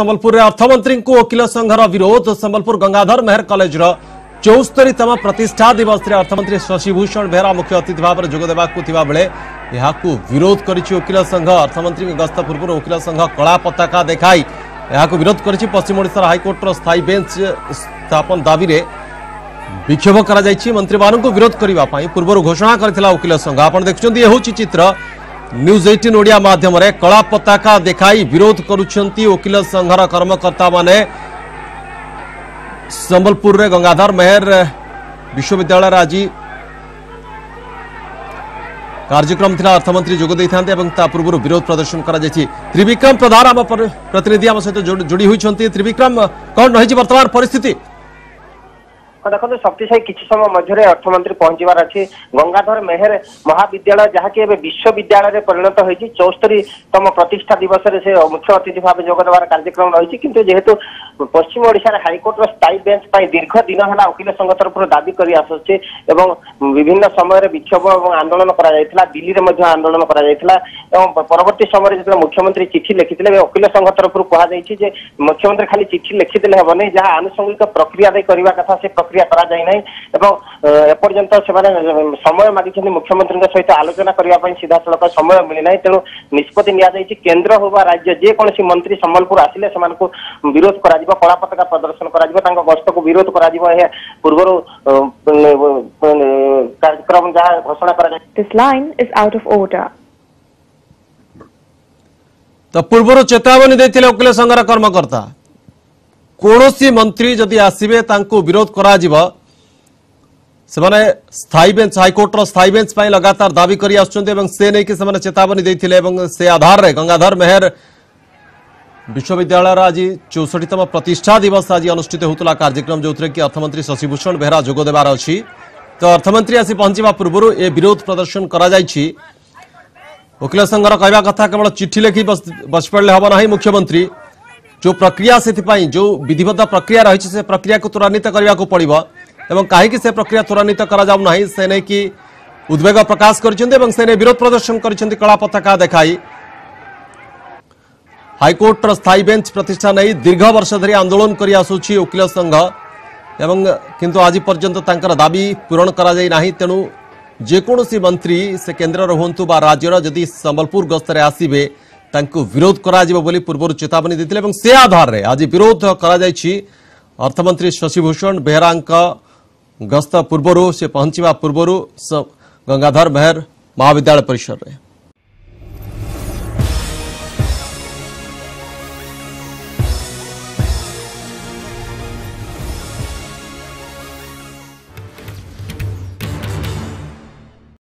संबलपुर अर्थमंत्री को वकिल संघर विरोध संबलपुर गंगाधर मेहर कलेज चौस्तरीतम प्रतिष्ठा दिवस अर्थमंत्री शशिभूषण बेहरा मुख्य अतिथि भाव में जोगदेवा बेले विरोध कर संघ अर्थमंत्री गस्त पूर्व वकिल संघ कला पता देखा यह विरोध कर पश्चिम ओडार हाइकोर्टर स्थायी बेच स्थापन दावी विक्षोभ कर मंत्री मान विरोध करने पूर्व घोषणा कर संघ आप देखते चित्र ନ୍ୟୁଜ୍ ଏଇଟିନ୍ ଓଡ଼ିଆ ମାଧ୍ୟମରେ କଳା ପତାକା ଦେଖାଇ ବିରୋଧ କରୁଛନ୍ତି ଓକିଲ ସଂଘର କର୍ମକର୍ତ୍ତାମାନେ ସମ୍ବଲପୁରରେ ଗଙ୍ଗାଧର ମେହେର ବିଶ୍ୱବିଦ୍ୟାଳୟରେ ଆଜି কার্যক্রম লা অর্থমন্ত্রী যোগ দিয়ে এবং তা পূর্ব বিরোধ প্রদর্শন করা যাই ত্রিবিক্রম প্রধান আম প্রতিনিধি আম সহ যোড়ি হয়েছেন ত্রিবিক্রম কন রয়েছে বর্তমান পরিস্থিতি ଦେଖନ୍ତୁ ଶକ୍ତିଶାଳୀ କିଛି ସମୟ ମଧ୍ୟରେ ଅର୍ଥମନ୍ତ୍ରୀ ପହଞ୍ଚିବାର ଅଛି ଗଙ୍ଗାଧର ମେହେର ମହାବିଦ୍ୟାଳୟ ଯାହାକି ଏବେ ବିଶ୍ୱବିଦ୍ୟାଳୟରେ ପରିଣତ ହୋଇଛି ଚଉସ୍ତରୀତମ ପ୍ରତିଷ୍ଠା ଦିବସରେ ସେ ମୁଖ୍ୟ ଅତିଥି ଭାବେ ଯୋଗ ଦେବାର କାର୍ଯ୍ୟକ୍ରମ ରହିଛି କିନ୍ତୁ ଯେହେତୁ ପଶ୍ଚିମ ଓଡ଼ିଶାରେ ହାଇକୋର୍ଟର ସ୍ଥାୟୀ ବେଞ୍ଚ ପାଇଁ ଦୀର୍ଘ ଦିନ ହେଲା ଓକିଲ ସଂଘ ତରଫରୁ ଦାବି କରି ଆସୁଛି ଏବଂ ବିଭିନ୍ନ ସମୟରେ ବିକ୍ଷୋଭ ଏବଂ ଆନ୍ଦୋଳନ କରାଯାଇଥିଲା ଦିଲ୍ଲୀରେ ମଧ୍ୟ ଆନ୍ଦୋଳନ କରାଯାଇଥିଲା ଏବଂ ପରବର୍ତ୍ତୀ ସମୟରେ ଯେତେବେଳେ ମୁଖ୍ୟମନ୍ତ୍ରୀ ଚିଠି ଲେଖିଥିଲେ ଓକିଲ ସଂଘ ତରଫରୁ କୁହାଯାଇଛି ଯେ ମୁଖ୍ୟମନ୍ତ୍ରୀ ଖାଲି ଚିଠି ଲେଖିଦେଲେ ହେବନି ଯାହା ଆନୁଷଙ୍ଗିକ ପ୍ରକ୍ରିୟା ଦେଇ କରିବା କଥା ସେ ପ୍ରକ୍ରିୟା କରାଯାଇ ନାହିଁ ଏବଂ ଏପର୍ଯ୍ୟନ୍ତ ସେମାନେ ସମୟ ମାଗିଛନ୍ତି ମୁଖ୍ୟମନ୍ତ୍ରୀଙ୍କ ସହିତ ଆଲୋଚନା କରିବା ପାଇଁ ସିଧାସଳଖ ସମୟ ମିଳିନାହିଁ ତେଣୁ ନିଷ୍ପତ୍ତି ନିଆଯାଇଛି କେନ୍ଦ୍ର ହେଉ ବା ରାଜ୍ୟ ଯେକୌଣସି ମନ୍ତ୍ରୀ ସମ୍ବଲପୁର ଆସିଲେ ସେମାନଙ୍କୁ ବିରୋଧ କରାଯିବ କଳା ପତାକା ପ୍ରଦର୍ଶନ କରାଯିବ ତାଙ୍କ ଗସ୍ତକୁ ବିରୋଧ କରାଯିବ ଏହା ପୂର୍ବରୁ କାର୍ଯ୍ୟକ୍ରମ ଯାହା ଘୋଷଣା କରାଯାଇଛି This line is out of order. ତ ପୂର୍ବରୁ ଚେତାବନୀ ଦେଇଥିଲେ ଓକିଲ ସଂଘର କର୍ମକର୍ତ୍ତା कौन मंत्री जदि आसवे विरोध कर स्थायी बेच हाइकोर्टर स्थायी बेच पर लगातार दावी कर चेतावनी से आधार में गंगाधर मेहर विश्वविद्यालय आज चौसठीतम प्रतिष्ठा दिवस आज अनुषित होता कार्यक्रम जो कि अर्थमंत्री शशिभूषण बेहरा जोगदेवार अच्छी तो अर्थमंत्री आसी पहुंचा पूर्व ए विरोध प्रदर्शन कर वकिल संघर कह कथा केवल चिठी लिखि बस पड़े हम ना मुख्यमंत्री जो प्रक्रिया से जो विधिवत प्रक्रिया रही से प्रक्रिया को त्वरान्वित करने को पड़ो एवं कहीं से प्रक्रिया त्वरान्वित करा से नहीं कि उद्वेग प्रकाश करने विरोध प्रदर्शन कला पताका देखाई हाइकोर्टर स्थायी बेच प्रतिष्ठा नहीं दीर्घ वर्ष धरी आंदोलन कर आसुची वकिल संघ एवं किंतु आज पर्यंत दाबी पूरण करना तेणु जेकोसी मंत्री से केन्द्र हूँ बा राज्यर जदि संबलपुर गस्तर आसवे ତାଙ୍କୁ ବିରୋଧ କରାଯିବ ବୋଲି ପୂର୍ବରୁ ଚେତାବନୀ ଦେଇଥିଲେ ଏବଂ ସେ ଆଧାରରେ ଆଜି ବିରୋଧ କରାଯାଇଛି ଅର୍ଥମନ୍ତ୍ରୀ ଶଶିଭୂଷଣ ବେହେରାଙ୍କ ଗସ୍ତ ପୂର୍ବରୁ ସେ ପହଞ୍ଚିବା ପୂର୍ବରୁ ଗଙ୍ଗାଧର ମେହେର ମହାବିଦ୍ୟାଳୟ ପରିସରରେ